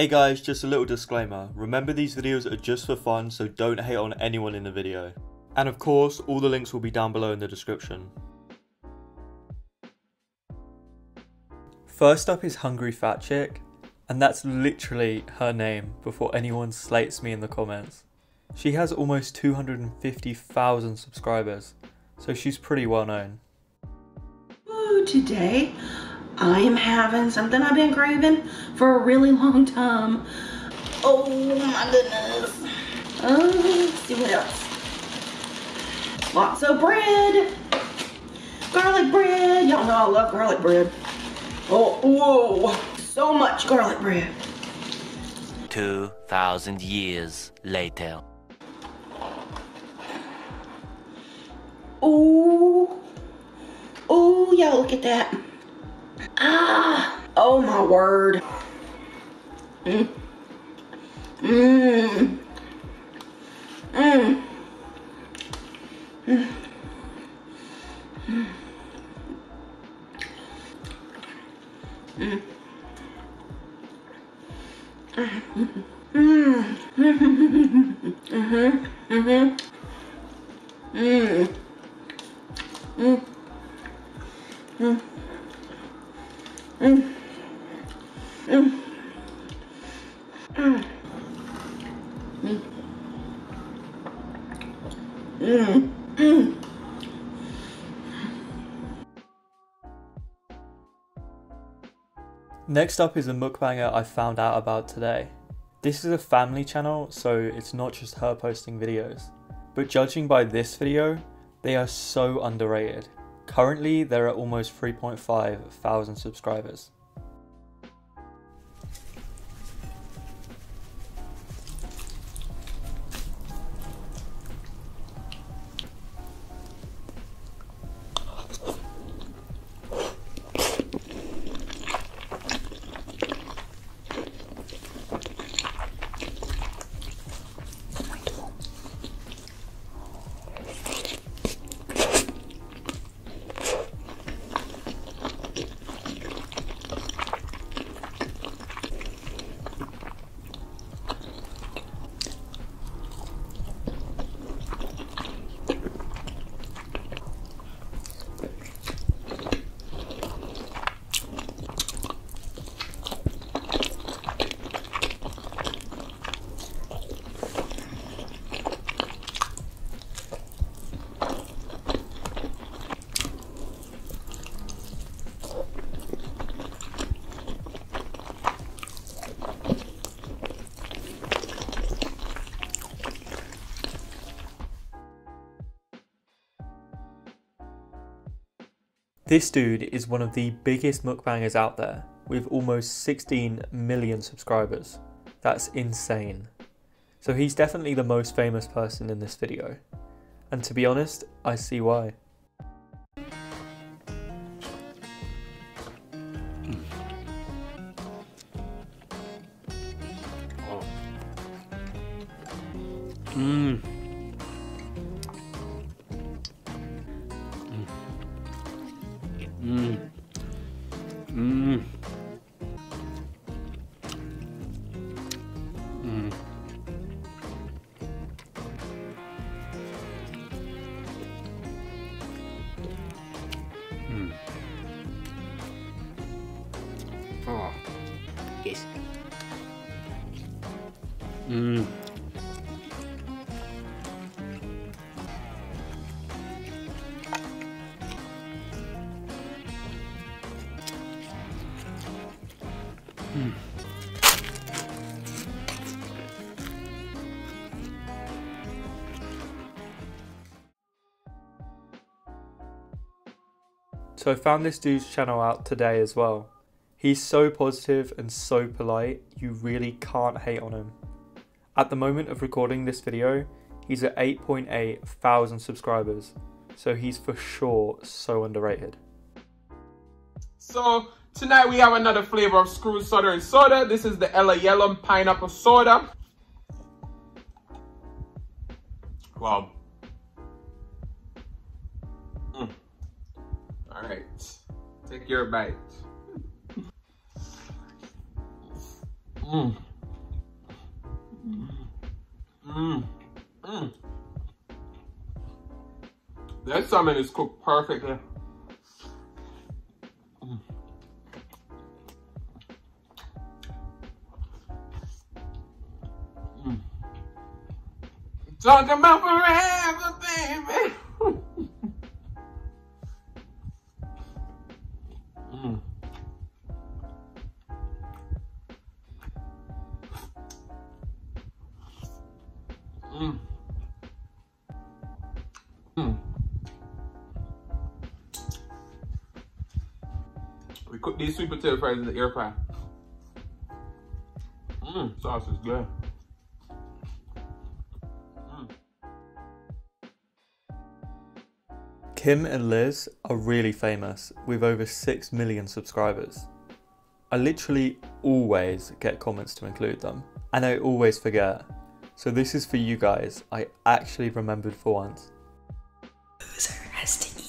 Hey guys, just a little disclaimer. Remember these videos are just for fun, so don't hate on anyone in the video. And of course, all the links will be down below in the description. First up is Hungry Fat Chick, and that's literally her name before anyone slates me in the comments. She has almost 250,000 subscribers, so she's pretty well known. Ooh, today I am having something I've been craving for a really long time. Oh my goodness. Oh, let's see what else. Lots of bread. Garlic bread. Y'all know I love garlic bread. Oh, whoa. So much garlic bread. 2,000 years later. Ooh. Ooh, y'all look at that. Ah, oh my word. Mmm. Mmm. Mmm. Mmm. Mmm. Mmm. Mm-hmm. Mm-hmm. Mmm. Mmm. Mmm. Next up is a mukbanger I found out about today. This is a family channel, so it's not just her posting videos. But judging by this video, they are so underrated. Currently, there are almost 3.5 thousand subscribers. This dude is one of the biggest mukbangers out there with almost 16 million subscribers. That's insane. So he's definitely the most famous person in this video. And to be honest, I see why. Mmm. Mmm. Mmm. Mmm. Oh. Yes. So I found this dude's channel out today as well. He's so positive and so polite, you really can't hate on him. At the moment of recording this video, he's at 8.8 thousand subscribers, so he's for sure so underrated. So tonight we have another flavor of screw southern soda. This is the Ella Yellow Pineapple Soda. Wow. Mm. All right, take your bite. Mm. Mmm. Mmm. That salmon is cooked perfectly. Talking about forever, baby. mm. Mm. Mm. We cook these sweet potato fries in the air fryer. Mmm, sauce is good. Kim and Liz are really famous with over 6 million subscribers. I literally always get comments to include them, and I always forget. So this is for you guys. I actually remembered for once. Loser has to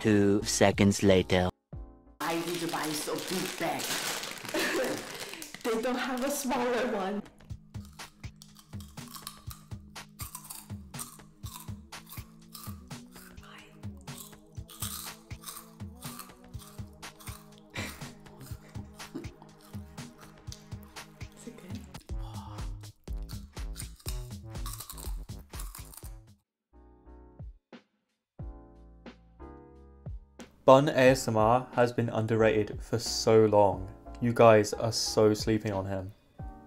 Two seconds later. Why did you buy so big bag? they don't have a smaller one. Bun ASMR has been underrated for so long. You guys are so sleeping on him.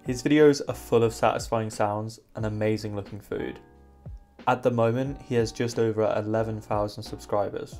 His videos are full of satisfying sounds and amazing looking food. At the moment, he has just over 11,000 subscribers.